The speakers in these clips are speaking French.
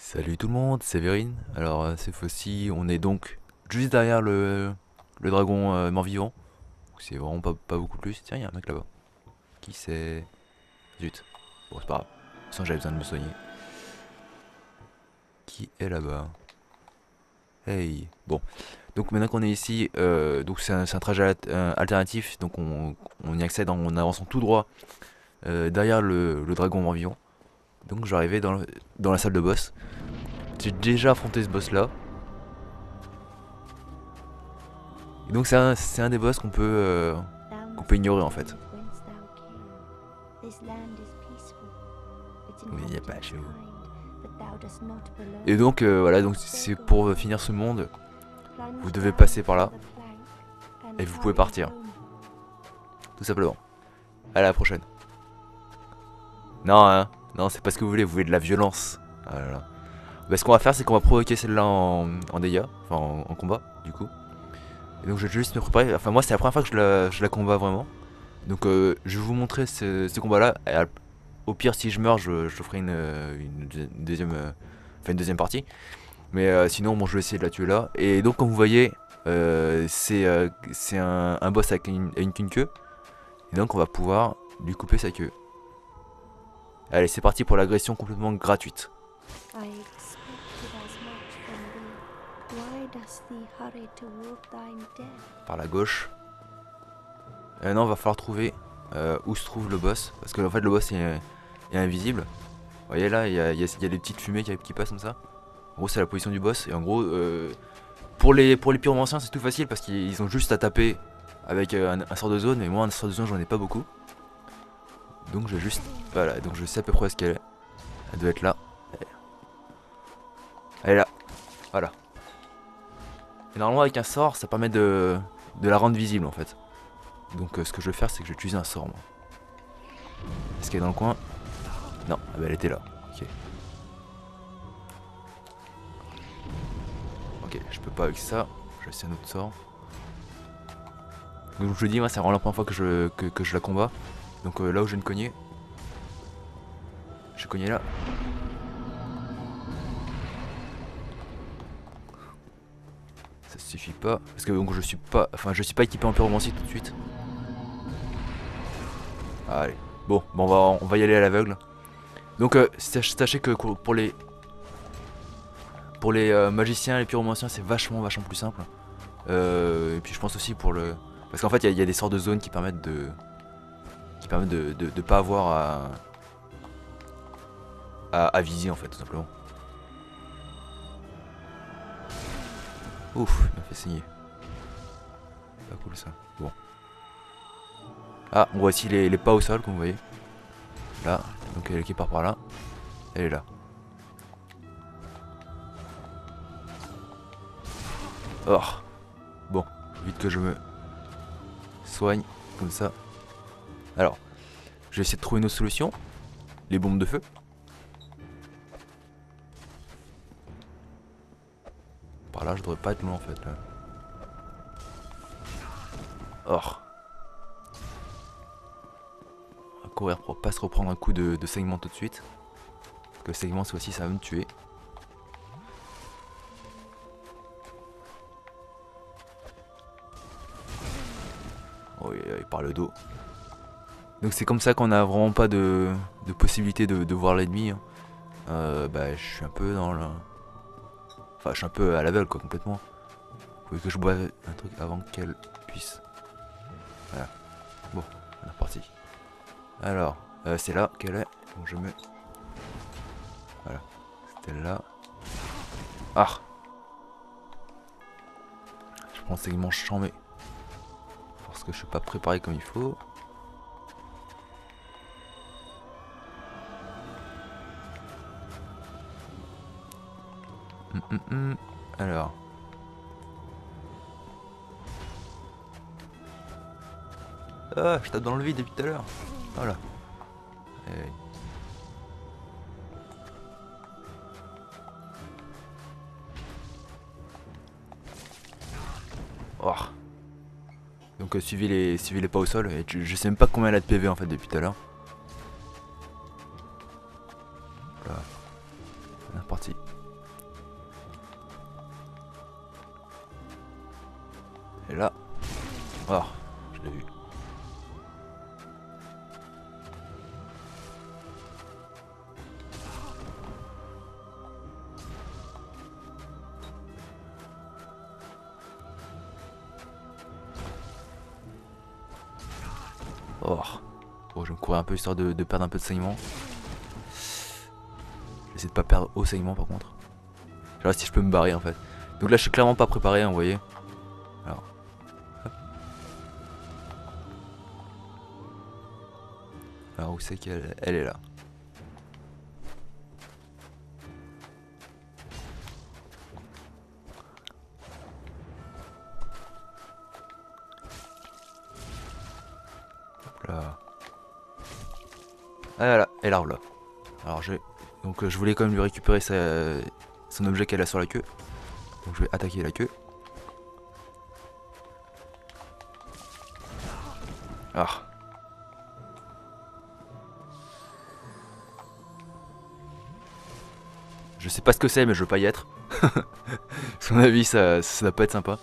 Salut tout le monde, c'est Vérine. Alors euh, cette fois-ci, on est donc juste derrière le, le dragon euh, mort-vivant. C'est vraiment pas, beaucoup plus. Tiens, il y a un mec là-bas. Qui c'est? Zut. Bon, c'est pas grave. Façon, j'avais besoin de me soigner. Qui est là-bas? Hey Bon. Donc maintenant qu'on est ici, euh, donc c'est un, trajet al- alternatif. Donc on, on y accède en, en avançant tout droit derrière le, le dragon mort-vivant. Donc je vais arriver dans, le- dans la salle de boss. J'ai déjà affronté ce boss là. Et donc c'est un, un des boss qu'on peut, euh, qu'on peut ignorer en fait. Oui, il n'y a pas chez vous. Et donc euh, voilà, donc c'est pour finir ce monde. Vous devez passer par là. et vous pouvez partir. Tout simplement. À la prochaine. Non, hein. Non, c'est pas ce que vous voulez, vous voulez de la violence. Ah. Bah, ce qu'on va faire, c'est qu'on va provoquer celle-là en, en dégâts, enfin en, combat, du coup. Et donc je vais juste me préparer. Enfin, moi, c'est la première fois que je la, je la combat vraiment. Donc euh, je vais vous montrer ce, combat-là. Au pire, si je meurs, je, ferai une, euh, deuxième, euh, une deuxième partie. Mais sinon, bon, je vais essayer de la tuer là. Et donc, comme vous voyez, c'est un, boss avec une, une, queue. Et donc, on va pouvoir lui couper sa queue. Allez, c'est parti pour l'agression complètement gratuite. Par la gauche. Et maintenant, il va falloir trouver euh, où se trouve le boss. Parce que en fait, le boss est, est invisible. Vous voyez là, il y a, y a- il y a des petites fumées qui, qui passent comme ça. En gros, c'est la position du boss. Et en gros, euh, pour les, pour les pyromanciens, c'est tout facile parce qu'ils ont juste à taper avec euh, un, un sort de zone. Mais moi, un sort de zone, j'en ai pas beaucoup. Donc, je vais juste. Voilà, donc je sais à peu près où est-ce qu'elle est. Elle doit être là. Elle est là. Voilà. Et normalement, avec un sort, ça permet de, de la rendre visible en fait. Donc, euh, ce que je vais faire, c'est que je vais utiliser un sort moi. Est-ce qu'elle est dans le coin? Non, ah bah, elle était là. Ok. Ok, je peux pas avec ça. Je vais essayer un autre sort. Donc je vous dis, moi c'est vraiment la première fois que je, que, que je la combats. Donc euh, là où je viens de cogner. Je cogner là. Ça suffit pas. Parce que donc je suis pas. Enfin je suis pas équipé en pyromancie tout de suite. Allez. Bon, bon on, va, y aller à l'aveugle. Donc euh, sach- sachez que pour les. Pour les euh, magiciens, les pyromanciens, c'est vachement vachement plus simple. Et puis je pense aussi pour le. Parce qu'en fait, il y, y a des sortes de zones qui permettent de. Qui permettent de, de pas avoir à. à. viser en fait, tout simplement. Ouf, il m'a fait saigner. Pas cool ça. Bon. Ah, on voit aussi les, les pas au sol, comme vous voyez. Là, donc elle qui part par là. Elle est là. Oh. Bon, vite que je me soigne, comme ça. Alors, je vais essayer de trouver une autre solution. Les bombes de feu. Par là, je devrais pas être loin en fait. Là. Oh. On va courir pour pas se reprendre un coup de, segment tout de suite. Parce que le segment, cette fois-ci, ça va me tuer. Oh, oui, par le dos. Donc c'est comme ça qu'on a vraiment pas de, possibilité de, voir l'ennemi. hein. Euh, bah, je suis un peu dans le. Enfin, je suis un peu à l'aveugle, quoi, complètement. Faut que je boive un truc avant qu'elle puisse. Voilà. Bon, on est reparti. Alors, euh, c'est là qu'elle est. Donc je mets. Voilà. C'était là. Ah Je prends le segment chambé. Parce que je suis pas préparé comme il faut. Hum, hum. Alors. Ah, je tape dans le vide depuis tout à l'heure. Voilà. Eh. Oh. Donc euh, suivez les les pas au sol et je, sais même pas combien elle a de PV en fait depuis tout à l'heure. Voilà. On est Et là. Oh, je l'ai vu. Oh. Bon, je vais me courir un peu histoire de, perdre un peu de saignement. J'essaie de pas perdre au saignement par contre. Je regarde si je peux me barrer en fait. Donc là je suis clairement pas préparé, hein, vous voyez. C'est qu'elle elle est là là. Ah là, elle arrive là. Alors j'ai donc euh, je voulais quand même lui récupérer sa- son objet qu'elle a sur la queue. Donc je vais attaquer la queue. Ah. Je sais pas ce que c'est mais je veux pas y être. son avis ça, ça doit pas être sympa.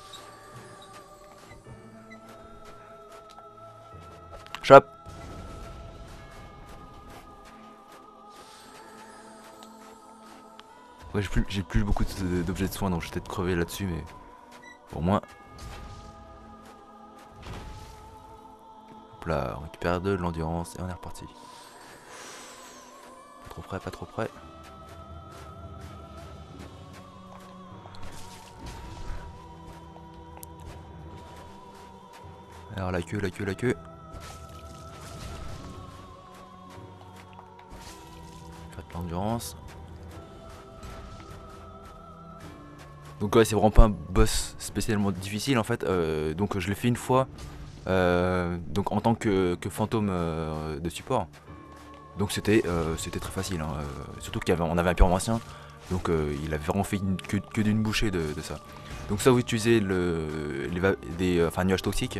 Chop j'ai plus, beaucoup d'objets de soins, donc je vais peut-être crever là-dessus, mais au moins. Hop là, on récupère de l'endurance et on est reparti. Pas trop près, pas trop près. La queue, la queue, la queue. Faire de l'endurance. Donc ouais c'est vraiment pas un boss spécialement difficile en fait. Euh, donc je l'ai fait une fois. euh, donc en tant que, fantôme euh, de support. Donc c'était très facile. hein, surtout qu'on avait un pyromancien. Donc il avait vraiment fait que, d'une bouchée de, ça. Donc ça vous utilisez le, les des, euh, enfin, un nuage toxique.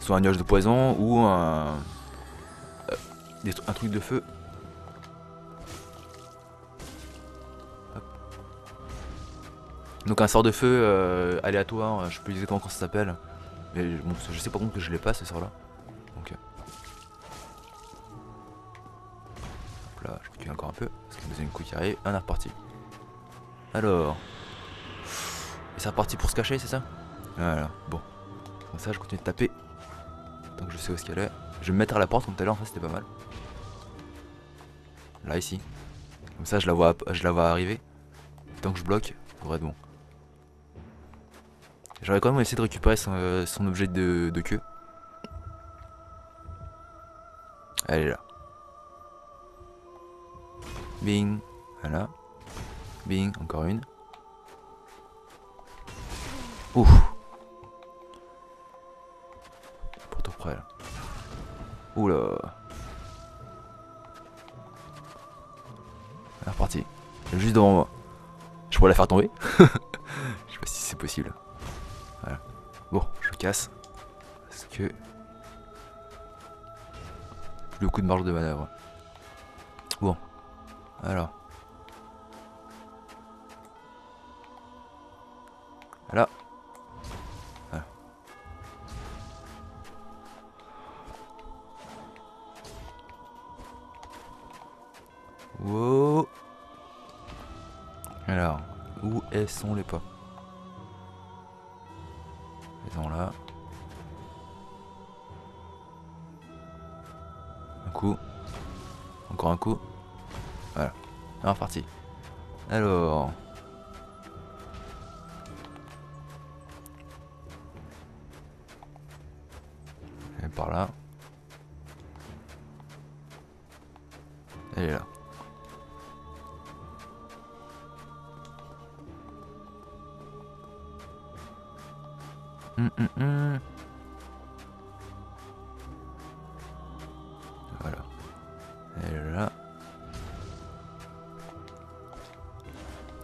Soit un nuage de poison ou un, euh, un truc de feu. Donc un sort de feu euh, aléatoire, je sais plus exactement comment ça s'appelle. Mais bon, je sais pas contre que je l'ai pas ce sort là. Donc. Hop là, je recule encore un peu. Parce qu'il y a un deuxième coup qui arrive. On est reparti. Alors. Et c'est reparti pour se cacher, c'est ça? Voilà, bon. Comme ça, je continue de taper. Que je sais où est-ce qu'elle est. Je vais me mettre à la porte comme tout à l'heure, ça c'était pas mal. Là, ici. Comme ça, je la vois, je la vois arriver. Tant que je bloque, ça devrait être bon. J'aurais quand même essayé de récupérer son, euh, objet de queue. Elle est là. Bing. Voilà. Bing. Encore une. Ouf. Oula. Elle est repartie. Juste devant moi. Je pourrais la faire tomber. Je sais pas si c'est possible. Voilà. Bon, je casse. Parce que. Plus beaucoup de marge de manœuvre. Bon. Alors. Les pas sont là. Un coup. Encore un coup. Voilà. Alors, reparti. Alors. Et par là. Elle est là. Hum, hum, hum. Voilà. Elle est là.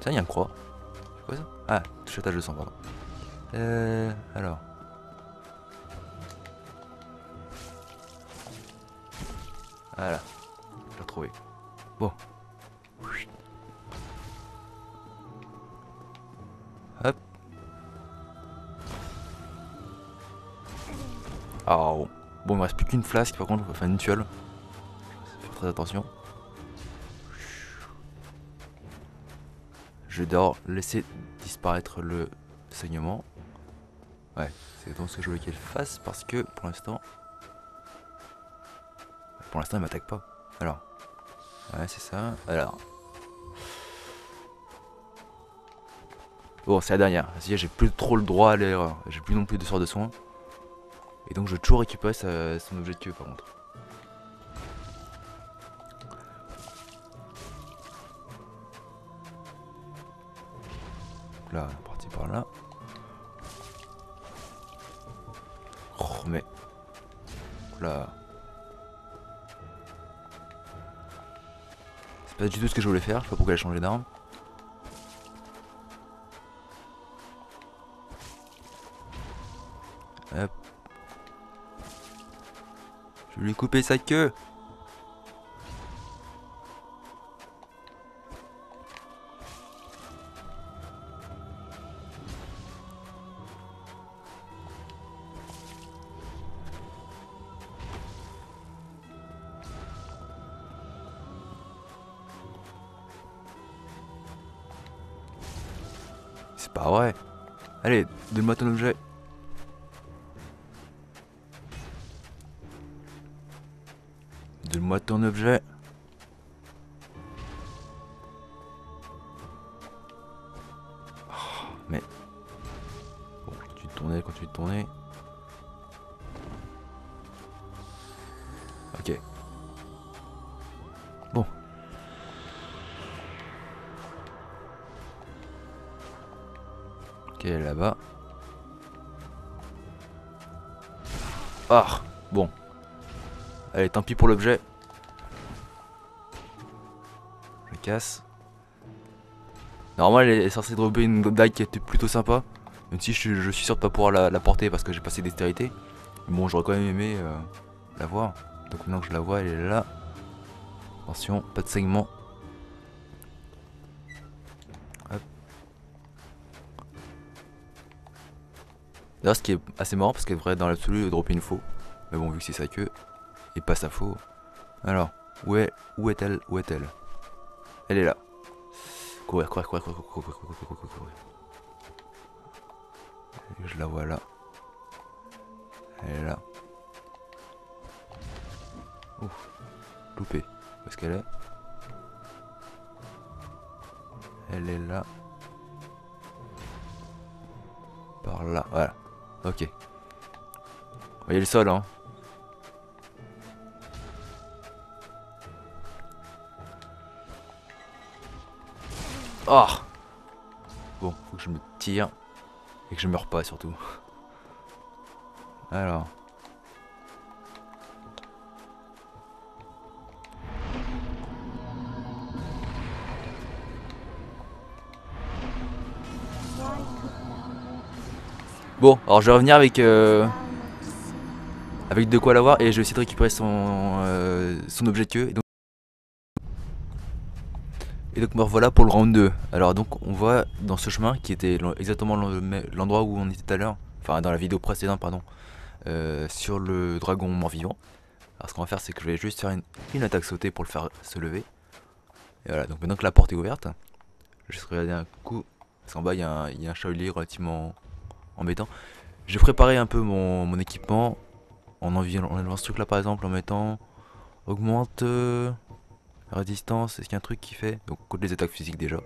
Tiens, y a une croix. C'est quoi ça? Ah, touchatage de sang, pardon. Euh, alors. Voilà. J'ai retrouvé. Bon. Alors, bon, il me reste plus qu'une flasque par contre, enfin une tuile. Faire très attention. Je dois laisser disparaître le saignement. Ouais, c'est donc ce que je voulais qu'elle fasse parce que pour l'instant. Pour l'instant, il m'attaque pas. Alors. Ouais, c'est ça. Alors. Bon, c'est la dernière. J'ai plus trop le droit à l'erreur. J'ai plus non plus de sort de soins. Et donc je vais toujours récupérer son objet de queue par contre. Là, on est parti par là. Oh, mais. Là. C'est pas du tout ce que je voulais faire, je sais pas pourquoi elle a changé d'arme. Lui couper sa queue. C'est pas vrai. Allez, donne-moi ton objet. Ton objet. Oh, mais... Bon, tu tournais quand tu tournais. Ok. Bon. Ok, là-bas. Ah, bon. Allez, tant pis pour l'objet. Casse. Normalement, elle est censée dropper une dague qui était plutôt sympa. Même si je, suis sûr de pas pouvoir la, porter parce que j'ai passé dextérité. Bon, j'aurais quand même aimé euh, la voir. Donc maintenant que je la vois, elle est là. Attention, pas de saignement. D'ailleurs, ce qui est assez marrant parce qu'elle devrait dans l'absolu dropper une faux. Mais bon, vu que c'est sa queue, et pas sa faux. Alors, où est où est-elle Où est-elle? Elle est là. Courir, courir, courir, courir, courir, courir, courir, courir, courir. Je la vois là. Elle est là. Ouf. Loupé. Où est-ce qu'elle est? Elle est là. Par là. Voilà. Ok. Vous voyez le sol, hein? Oh Bon, faut que je me tire. Et que je meurs pas surtout. Alors. Bon, alors je vais revenir avec euh, avec de quoi l'avoir et je vais essayer de récupérer son euh, son objet de queue. Donc me revoilà pour le round 2. Alors donc on voit dans ce chemin qui était exactement l'endroit où on était tout à l'heure, enfin dans la vidéo précédente pardon, euh, sur le dragon mort-vivant. Alors ce qu'on va faire c'est que je vais juste faire une, attaque sautée pour le faire se lever. Et voilà, donc maintenant que la porte est ouverte, je vais regarder un coup, parce qu'en bas il y, a un, il relativement embêtant. Je vais préparer un peu mon, équipement en enlevant ce truc là par exemple en mettant augmente... Euh, résistance, est-ce qu'il y a un truc qui fait Donc contre les attaques physiques déjà.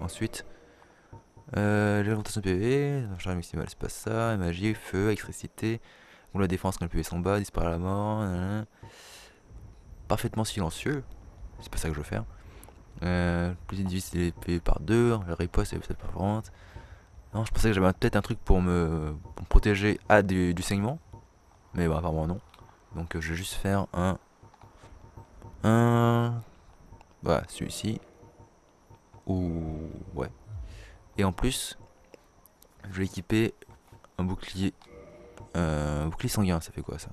Ensuite, euh, l'augmentation PV, charge maximale, c'est pas ça. Magie, feu, électricité. Ou la défense quand le PV sont bas, disparaît à la mort. Parfaitement silencieux. C'est pas ça que je veux faire. Euh, plus de PV par 2. La riposte est peut-être performante. Non, je pensais que j'avais peut-être un truc pour me, protéger à du, saignement. Mais bah, apparemment non. Donc euh, je vais juste faire un. Un voilà, celui-ci. Ou... Ouais. Et en plus, je vais équiper un bouclier. Euh, un bouclier sanguin, ça fait quoi ça?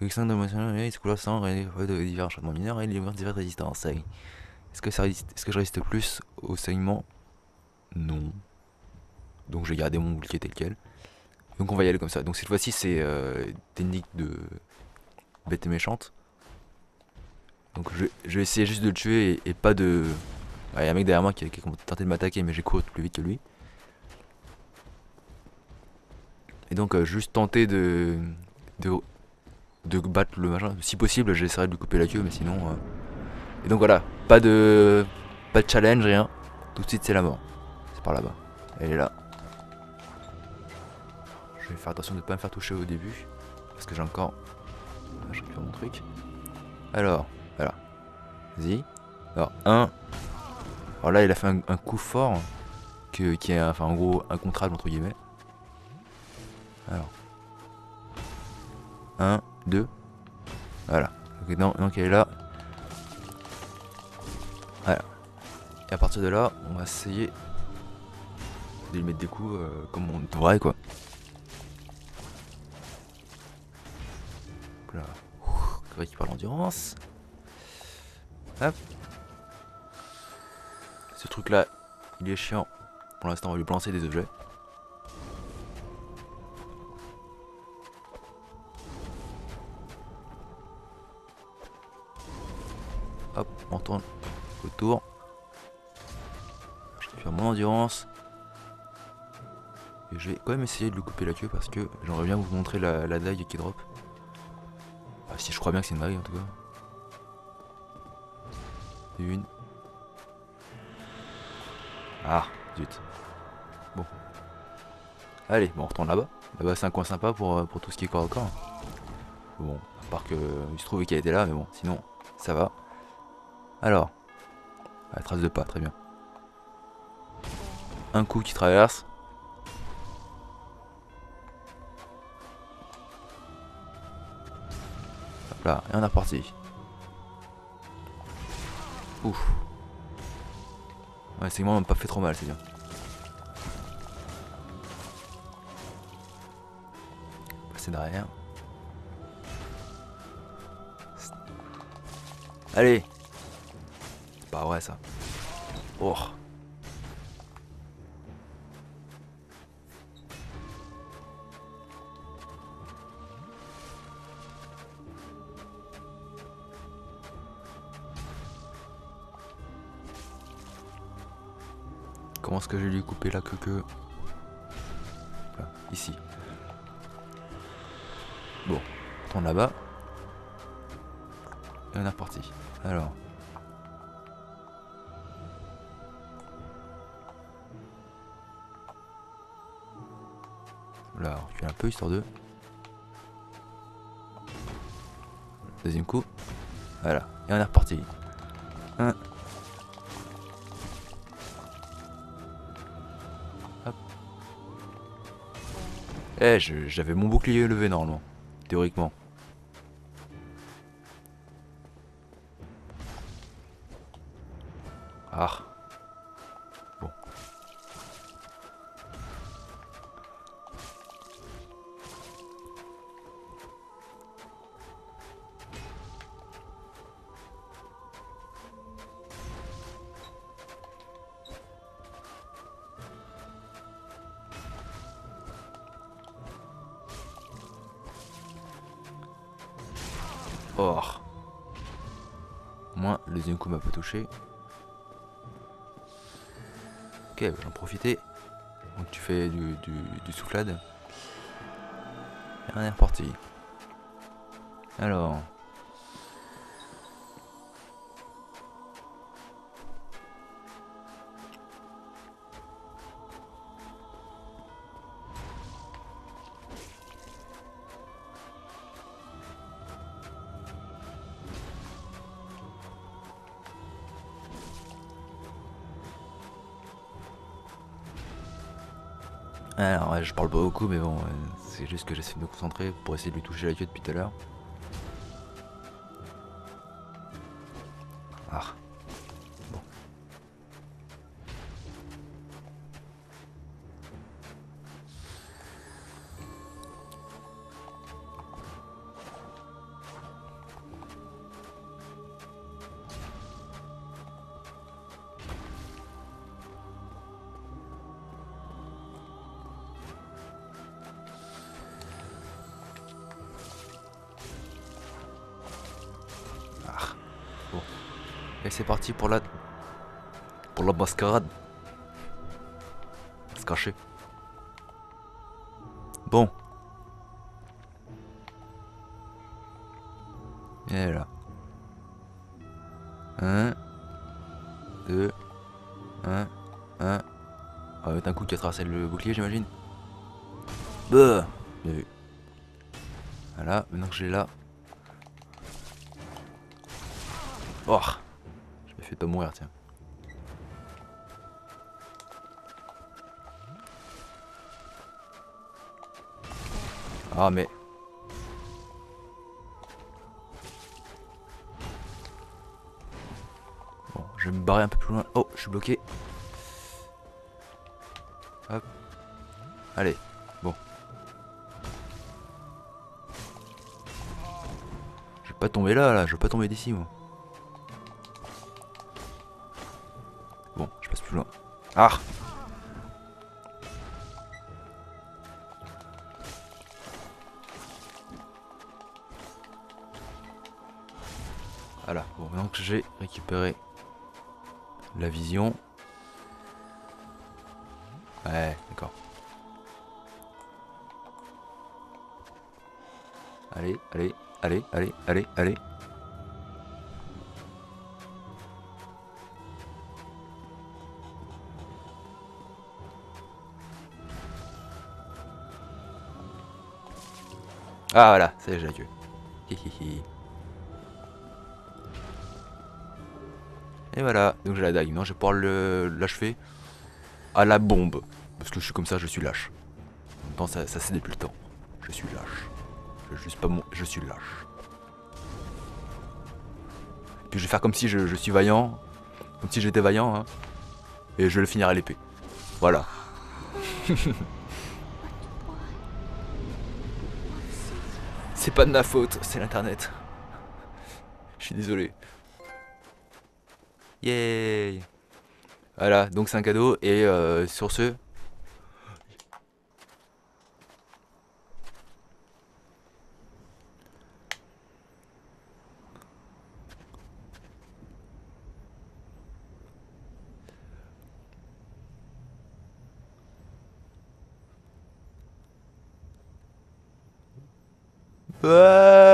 Avec 5 de il se coule sang, de divers changements mineurs et il de diverses résistances. Est-ce que, ça est-ce que je résiste plus au saignement? Non. Donc j'ai gardé mon bouclier tel quel. Donc on va y aller comme ça. Donc cette fois-ci c'est euh, technique de bête et méchante. Donc je, vais essayer juste de le tuer et, et pas de... Il y a un mec derrière moi qui, qui a tenté de m'attaquer mais j'ai couru plus vite que lui. Et donc euh, juste tenter de, de de battre le machin. Si possible, j'essaierai de lui couper la queue, mais sinon. euh, Et donc voilà, pas de pas de challenge, rien. Tout de suite, c'est la mort. C'est par là-bas. Elle est là. Je vais faire attention de ne pas me faire toucher au début, parce que j'ai encore. Ah, Je récupère mon truc. Alors, voilà. Vas-y. Alors, un. Alors là, il a fait un, coup fort que, qui est, enfin, en gros, incontrable entre guillemets. Alors. 1, 2. Voilà. Donc, donc elle est là. Voilà. Et à partir de là, on va essayer de lui mettre des coups euh, comme on devrait quoi. Là. ouh, récupère l'endurance. Hop. Ce truc là, il est chiant. Pour l'instant, on va lui balancer des objets. Hop, on tourne autour. Je récupère mon endurance. Et je vais quand même essayer de lui couper la queue parce que j'aimerais bien vous montrer la, la dague qui drop. Ah, si je crois bien que c'est une dague en tout cas. Une. Ah, zut. Bon. Allez, bon, on retourne là-bas. Là-bas, c'est un coin sympa pour, euh, pour tout ce qui est corps à corps. Bon, à part que il se trouvait qu'elle était là, mais bon, sinon, ça va. Alors, la trace de pas, très bien. Un coup qui traverse. Hop là, et on est reparti. Ouf. Ouais, c'est moi, on m'a pas fait trop mal, c'est bien. Passer derrière. Allez C'est Pas vrai ça. Oh. Comment est-ce que je vais lui couper la queue que... Ici. Bon, tourne là-bas. Et on est reparti. Alors... Là, on recule un peu, histoire de... Deuxième coup. Voilà. Et on est reparti. 1, Eh, j'avais mon bouclier levé normalement. Théoriquement. Au moins, le deuxième m'a pas touché. Ok, j'en profiter. Donc tu fais du, du, du soufflade. Est reparti. Alors. Alors, je parle pas beaucoup, mais bon, euh, c'est juste que j'essaie de me concentrer pour essayer de lui toucher la queue depuis tout à l'heure. Et c'est parti pour la... Pour la mascarade. Se cacher. Bon. Et là. Un. Deux. Un. Un. Ah, un coup qui a tracé le bouclier, j'imagine. Bah Bien vu. Voilà, maintenant que j'ai là. Oh Pas mourir, tiens. Ah, mais. Bon, je vais me barrer un peu plus loin. Oh, je suis bloqué. Hop. Allez, bon. Je vais pas tomber là, là. Je vais pas tomber d'ici, moi. Ah Voilà, bon, que j'ai récupéré la vision. Ouais, d'accord. Allez, allez, allez, allez, allez, allez. Ah voilà, c'est déjà Dieu. Et voilà, donc j'ai la dague. Non, je vais pouvoir l'achever à la bombe. Parce que je suis comme ça, je suis lâche. En même temps, ça, ça c'est depuis le temps. Je suis lâche. Je, juste pas mon... je suis lâche. Puis je vais faire comme si je, je suis vaillant. Comme si j'étais vaillant. hein. Et je vais le finir à l'épée. Voilà. C'est pas de ma faute, c'est l'internet. Je suis désolé. Yay Voilà, donc c'est un cadeau et euh, sur ce... Whoa.